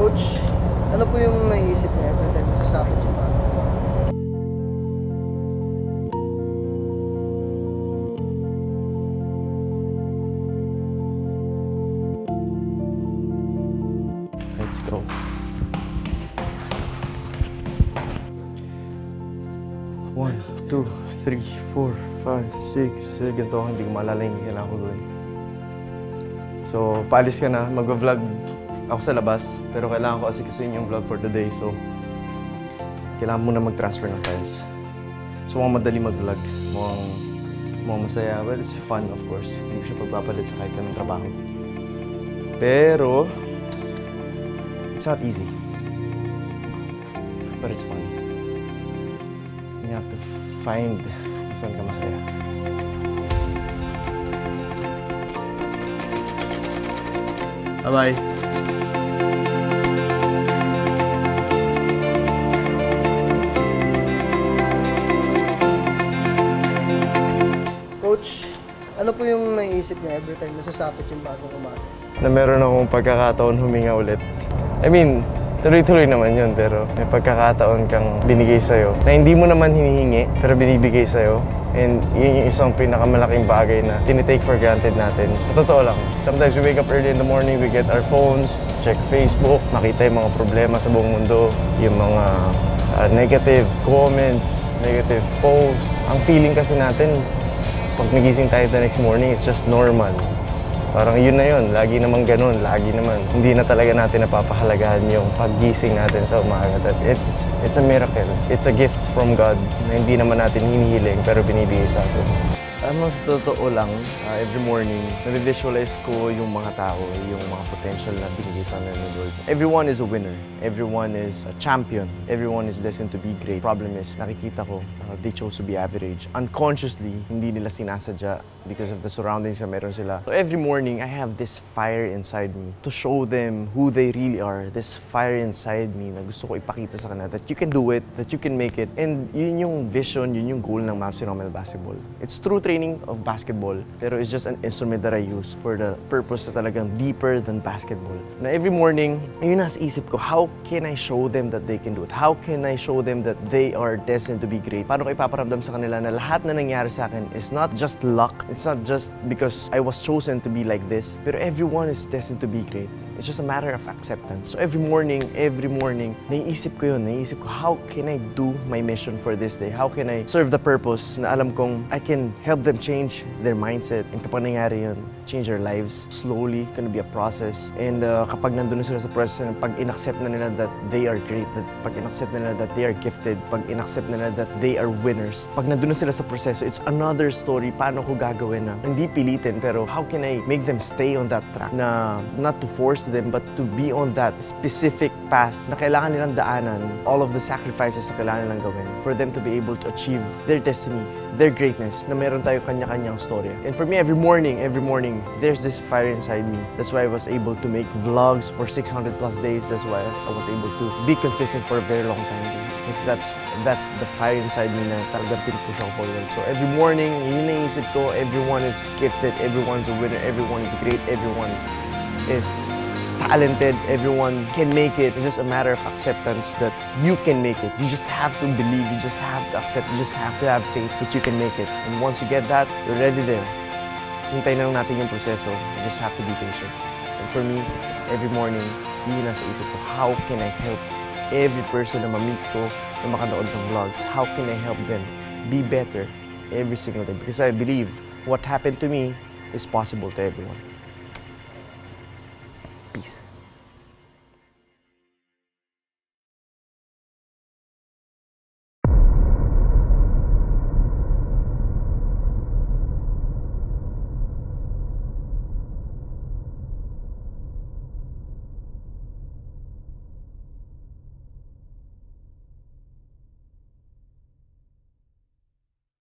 Coach, ano po yung naiisip niya every time nasasapit yung bago? Let's go. One, two, three, four, five, six. Eh, ganito hindi ko maalala yung kailangan ko gawin. So, paalis ka na, mag-vlog ako sa labas, pero kailangan ko asikasuin yung vlog for today, so kailangan muna mag-transfer ng files. So, mukhang madali mag-vlog. Mukhang, mukhang masaya. Well, it's fun, of course. Hindi ko siya pagpapalit sa kahit anong trabaho. Pero, It's not easy. But it's fun. You have to find saan ka masaya. Bye-bye. Ano po yung naiisip niya every time nasasapit yung bagong umaga? Na meron akong pagkakataon huminga ulit. I mean, tuloy-tuloy naman yun, pero may pagkakataon kang binigay sa'yo na hindi mo naman hinihingi, pero binibigay sa'yo. And yun yung isang pinakamalaking bagay na tinitake for granted natin. Sa totoo lang, sometimes we wake up early in the morning, we get our phones, check Facebook, makita yung mga problema sa buong mundo, yung mga uh, negative comments, negative posts. Ang feeling kasi natin, pag nagising tayo the next morning, it's just normal. Parang yun na yun, lagi naman ganun, lagi naman. Hindi na talaga natin napapahalagahan yung paggising natin sa umaga. That it's, it's a miracle. It's a gift from God na hindi naman natin hinihiling pero binibigay sa atin. Ano, sa totoo lang, ah, every morning, nare-visualize ko yung mga tao, yung mga potential na binigay sa ng Lord. Everyone is a winner. Everyone is a champion. Everyone is destined to be great. Problem is, nakikita ko, ah, they chose to be average. Unconsciously, hindi nila sinasadya because of the surroundings na meron sila. So every morning, I have this fire inside me to show them who they really are. This fire inside me na gusto ko ipakita sa kanila that you can do it, that you can make it. And yun yung vision, yun yung goal ng Mavs Phenomenal Basketball. It's true training of basketball, pero it's just an instrument that I use for the purpose na talagang deeper than basketball. Na every morning, yun nasa isip ko, how can I show them that they can do it? How can I show them that they are destined to be great? Paano ko ipaparamdam sa kanila na lahat na nangyari sa akin is not just luck, it's not just because I was chosen to be like this, pero everyone is destined to be great. It's just a matter of acceptance. So every morning, every morning, naiisip ko yun, naiisip ko, how can I do my mission for this day? How can I serve the purpose na alam kong I can help them change their mindset. And kapag nangyari yun, change their lives slowly, gonna be a process. And uh, kapag nandun na sila sa process, pag inaccept na nila that they are great, that pag inaccept na nila that they are gifted, pag inaccept na nila that they are winners, pag nandun na sila sa proseso, it's another story paano ko gagawin na hindi pilitin, pero how can I make them stay on that track na not to force them, but to be on that specific path na kailangan nilang daanan, all of the sacrifices na kailangan nilang gawin for them to be able to achieve their destiny, their greatness, na meron tayo kanya-kanyang storya. And for me, every morning, every morning, there's this fire inside me. That's why I was able to make vlogs for 600 plus days. That's why I was able to be consistent for a very long time. Because that's that's the fire inside me na talagang pinupush ako forward. So every morning, yun naisip ko, everyone is gifted, everyone's a winner, everyone is great, everyone is talented, everyone can make it. It's just a matter of acceptance that you can make it. You just have to believe, you just have to accept, you just have to have faith that you can make it. And once you get that, you're ready there. Hintay na lang natin yung proseso. You just have to be patient. And for me, every morning, yun nasa isip ko, how can I help every person na ma-meet ko, na makanood ng vlogs, how can I help them be better every single day? Because I believe what happened to me is possible to everyone. Peace.